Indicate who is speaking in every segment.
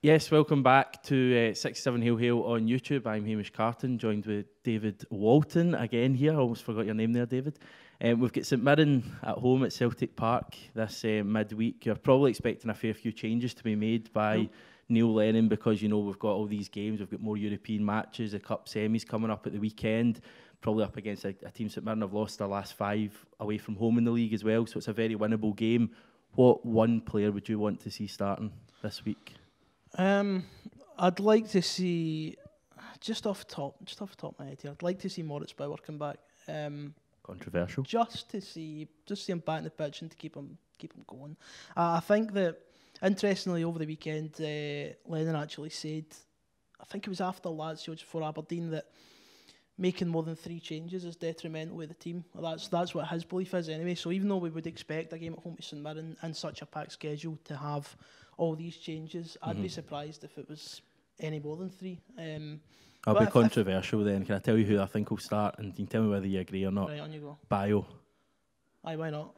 Speaker 1: Yes, welcome back to uh, 67 Hail Hail on YouTube. I'm Hamish Carton, joined with David Walton again here. I almost forgot your name there, David. Um, we've got St Mirren at home at Celtic Park this uh, midweek. You're probably expecting a fair few changes to be made by yep. Neil Lennon because you know we've got all these games, we've got more European matches, the cup semis coming up at the weekend. Probably up against a, a team St Mirren have lost their last five away from home in the league as well, so it's a very winnable game. What one player would you want to see starting this week?
Speaker 2: Um, I'd like to see just off top, just off the top of my head here. I'd like to see Moritz Bauer come back. Um,
Speaker 1: Controversial.
Speaker 2: Just to see, just see him back in the pitch and to keep him keep him going. Uh, I think that interestingly over the weekend, uh, Lennon actually said, I think it was after Lazio for Aberdeen that making more than three changes is detrimental to the team. That's that's what his belief is anyway. So even though we would expect a game at home to St Mirren and such a packed schedule to have all these changes. I'd mm-hmm. be surprised if it was any more than three. Um,
Speaker 1: I'll be controversial then. Can I tell you who I think will start, and you can tell me whether you agree or not?
Speaker 2: Right, on you go.
Speaker 1: Bayo.
Speaker 2: Aye, why not?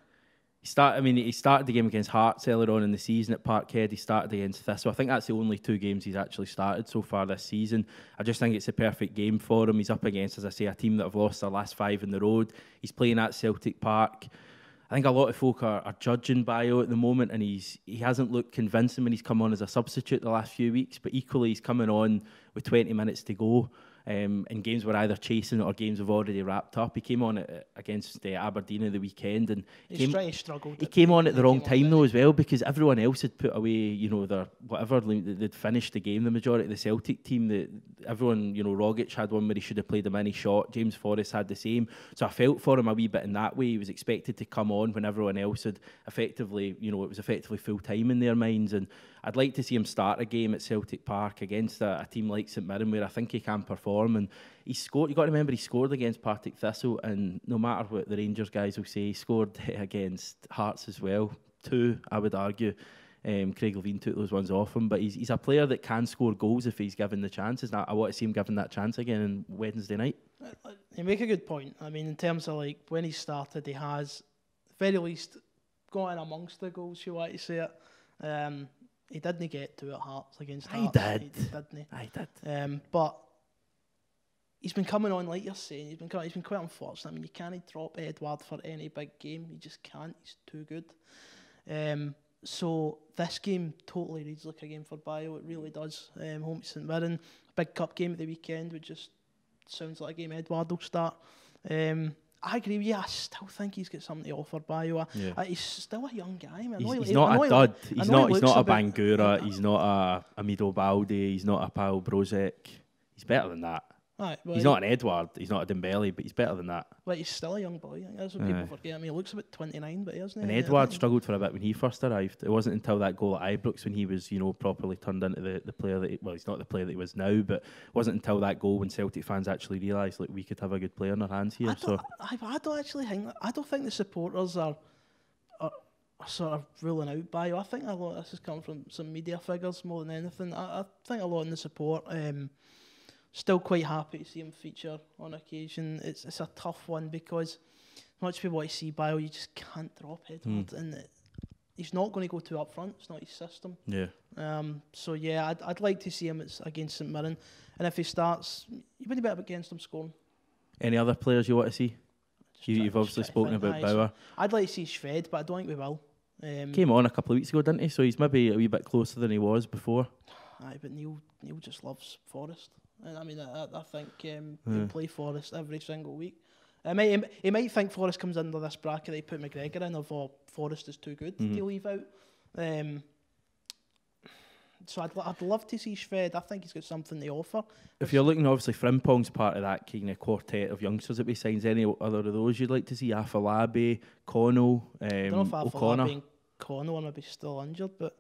Speaker 1: He start. I mean, he started the game against Hearts earlier on in the season at Parkhead. He started against Thistle. I think that's the only two games he's actually started so far this season. I just think it's a perfect game for him. He's up against, as I say, a team that have lost their last five in the road. He's playing at Celtic Park. I think a lot of folk are, are judging Bayo at the moment, and he's he hasn't looked convincing when he's come on as a substitute the last few weeks. But equally, he's coming on with 20 minutes to go um, and games were either chasing or games have already wrapped up. He came on at, against uh, Aberdeen at the weekend and
Speaker 2: he came, struggled.
Speaker 1: He came on at the wrong time though as well because everyone else had put away, you know, their whatever they'd finished the game. The majority of the Celtic team, that everyone, you know, Rogic had one where he should have played a mini shot. James Forrest had the same. So I felt for him a wee bit in that way. He was expected to come on when everyone else had effectively, you know, it was effectively full time in their minds and I'd like to see him start a game at Celtic Park against a, a team like St Mirren where I think he can perform. And he scored. You got to remember he scored against Partick Thistle, and no matter what the Rangers guys will say, he scored against Hearts as well. Two, I would argue. Um, Craig Levein took those ones off him, but he's, he's a player that can score goals if he's given the chances. Now, I want to see him given that chance again on Wednesday night.
Speaker 2: You make a good point. I mean, in terms of like when he started, he has, very least, got in amongst the goals. You like to say it. Um, he didn't get to at Hearts against Hearts.
Speaker 1: I did. He, didn't
Speaker 2: he?
Speaker 1: I did.
Speaker 2: Um, but he's been coming on like you're saying. He's been he's been quite unfortunate. I mean, you can't drop Edouard for any big game. You just can't. He's too good. Um, so this game totally reads like a game for Bayo. It really does. Um, home to St Mirren, big cup game at the weekend, which just sounds like a game Edouard will start. Um, I agree with you. I still think he's got something to offer Bayo. Yeah. Uh, he's still a young guy. Man.
Speaker 1: He's, he's not a dud. He's not. He's not a Bangura. He's not a Amido Balde. He's not a Pavel Brožek. He's better than that.
Speaker 2: Right, well,
Speaker 1: he's not an Edouard, he's not a Dembele, but he's better than that.
Speaker 2: But he's still a young boy. That's what people forget. I mean, he looks about 29, but he isn't.
Speaker 1: And Edouard struggled for a bit when he first arrived. It wasn't until that goal at Ibrox when he was, you know, properly turned into the, the player that he, well, he's not the player that he was now, but it wasn't until that goal when Celtic fans actually realised like we could have a good player in our hands here.
Speaker 2: I so I, I don't actually think I don't think the supporters are. are sort of ruling out by. I think a lot of this has come from some media figures more than anything. I, I think a lot in the support um, still quite happy to see him feature on occasion. It's it's a tough one because much people want to see Bayo, you just can't drop Edouard, mm. and it, he's not going to go two up front. It's not his system.
Speaker 1: Yeah.
Speaker 2: Um. So yeah, I'd I'd like to see him against St Mirren, and if he starts, you would be better against him scoring.
Speaker 1: Any other players you want to see? You, have obviously spoken about Bauer.
Speaker 2: I'd like to see Shved, but I don't think we will. Um,
Speaker 1: Came on a couple of weeks ago, didn't he? So he's maybe a wee bit closer than he was before.
Speaker 2: Aye, but Neil Neil just loves Forrest. And I mean, I, I think um, yeah. he'll play Forrest every single week. He might, he might think Forrest comes under this bracket they put McGregor in, of oh, Forrest is too good mm-hmm. to leave out. Um, so I'd, I'd love to see Shved. I think he's got something to offer.
Speaker 1: If you're looking, obviously, Frimpong's part of that kind of quartet of youngsters that we signs. Any other of those you'd like to see? Afolabi, Connell, um, I don't know if O'Connor.
Speaker 2: and Connell are maybe still injured, but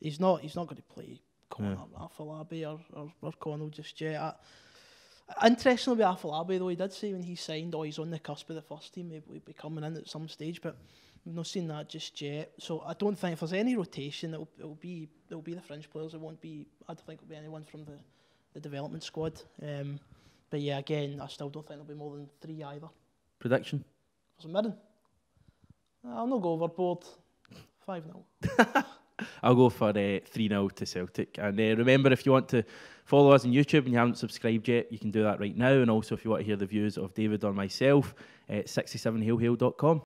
Speaker 2: he's not. He's not going to play Connor yeah. Afolabi or, or, or Connell just yet. I, interestingly, with Afolabi, eh, though, he did say when he signed, oh, he's on the cusp of the first team, maybe he'll be coming in at some stage, but we've not seen that just yet. So I don't think if there's any rotation, it'll, it'll be it'll be the fringe players. It won't be. I don't think it'll be anyone from the, the development squad. Um, but yeah, again, I still don't think there'll be more than three either.
Speaker 1: Prediction?
Speaker 2: For St Mirren? I'll not go overboard. 5 0.
Speaker 1: I'll go for uh, 3 0 to Celtic. And uh, remember, if you want to follow us on YouTube and you haven't subscribed yet, you can do that right now. And also, if you want to hear the views of David or myself, uh, 67hailhail.com.